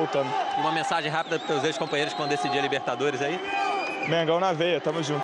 Voltamos. Uma mensagem rápida para os ex-companheiros quando decidir a Libertadores aí? Mengão na veia, tamo junto.